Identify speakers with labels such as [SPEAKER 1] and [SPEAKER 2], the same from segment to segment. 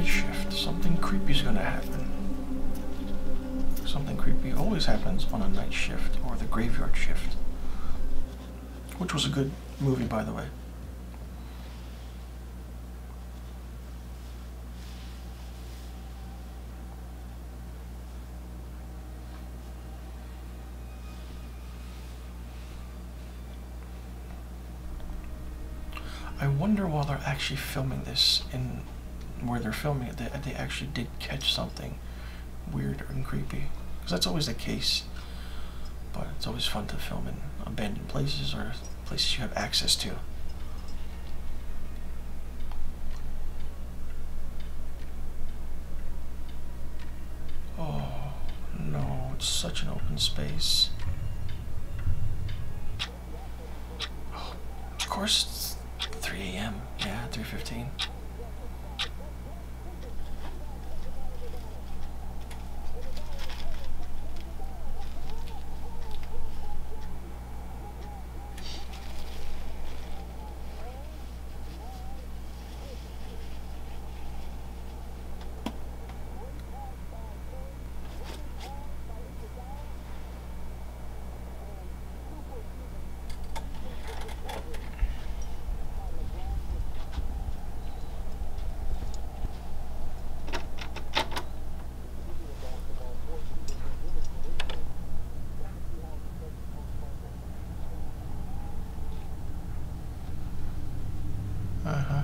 [SPEAKER 1] night shift. Something creepy is gonna happen. Something creepy always happens on a night shift or the graveyard shift. Which was a good movie, by the way. I wonder while they're actually filming this in where they're filming it, that they actually did catch something weird and creepy. Because that's always the case. But it's always fun to film in abandoned places or places you have access to. Oh, no, it's such an open space. Of course, it's 3 a.m. Yeah, 3.15. Uh-huh.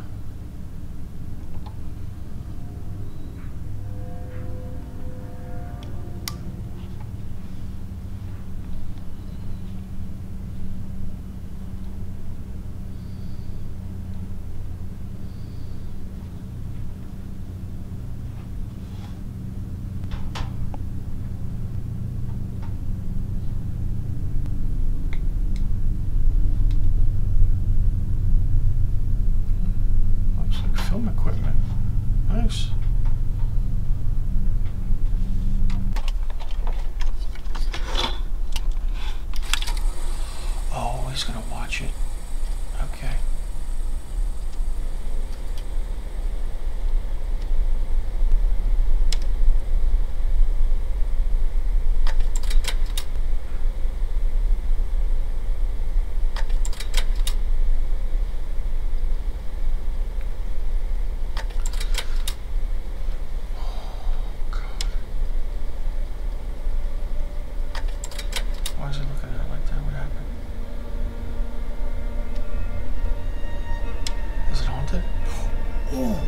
[SPEAKER 1] Looks like film equipment. Nice. Oh, he's gonna watch it. Okay. Why is he looking at it like that? What happened? Is it haunted? Oh!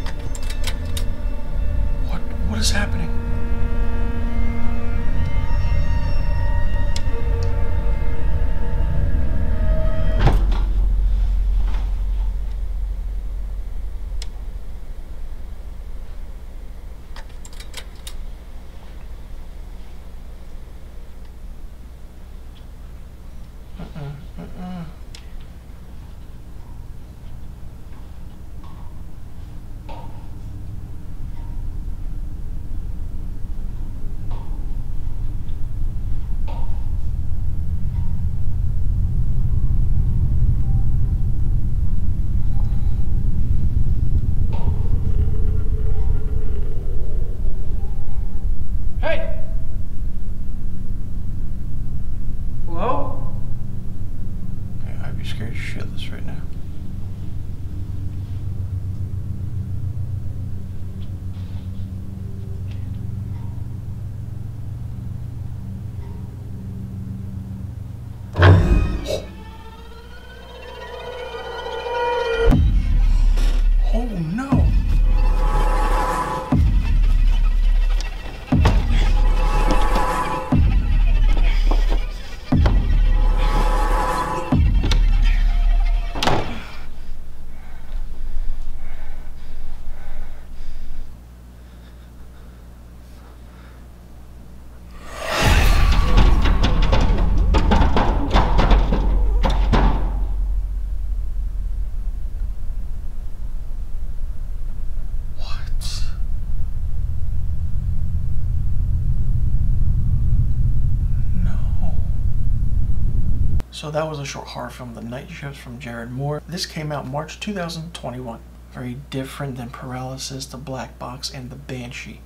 [SPEAKER 1] So that was a short horror film, The Night Shift from Jerrod Moore. This came out March 2021. Very different than Paralysis, The Black Box, and The Banshee.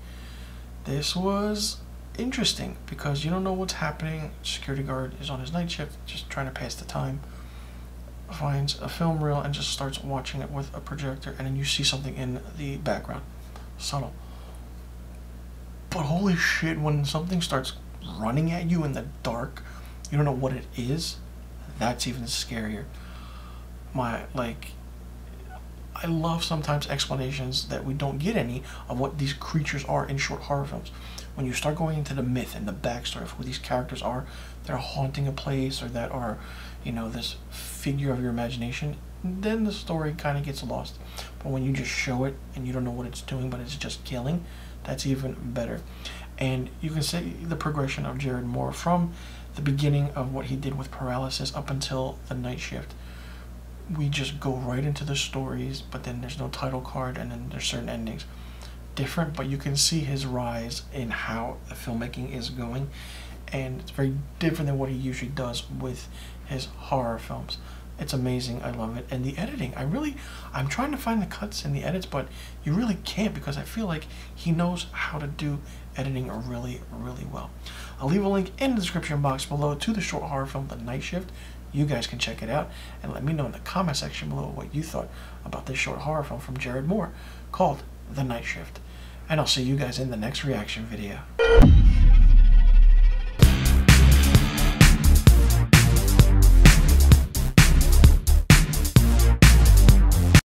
[SPEAKER 1] This was interesting because you don't know what's happening. Security guard is on his night shift, just trying to pass the time. Finds a film reel and just starts watching it with a projector, and then you see something in the background. Subtle. But holy shit, when something starts running at you in the dark, you don't know what it is, that's even scarier. My, like, I love sometimes explanations that we don't get any of what these creatures are in short horror films. When you start going into the myth and the backstory of who these characters are that are haunting a place or that are, you know, this figure of your imagination, then the story kind of gets lost. But when you just show it and you don't know what it's doing, but it's just killing, that's even better. And you can see the progression of Jerrod Moore from the beginning of what he did with Paralysis up until the night shift. We just go right into the stories, but then there's no title card, and then there's certain endings. Different, but you can see his rise in how the filmmaking is going, and it's very different than what he usually does with his horror films. It's amazing. I love it. And the editing, I really, I'm trying to find the cuts and the edits, but you really can't because I feel like he knows how to do editing really, really well. I'll leave a link in the description box below to the short horror film, The Night Shift. You guys can check it out and let me know in the comment section below what you thought about this short horror film from Jerrod Moore called The Night Shift. And I'll see you guys in the next reaction video.